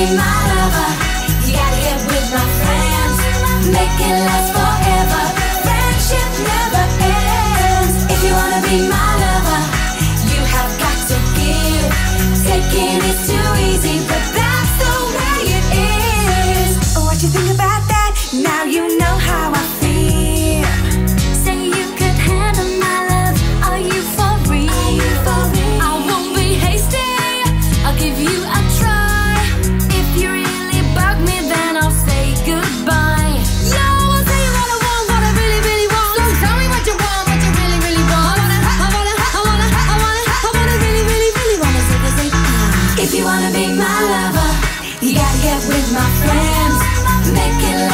be my lover. You gotta get with my friends, make it last you wanna be my lover, you gotta get with my friends, make it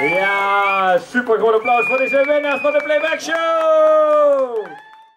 Ja, super applaus voor deze winnaar van de Playback Show!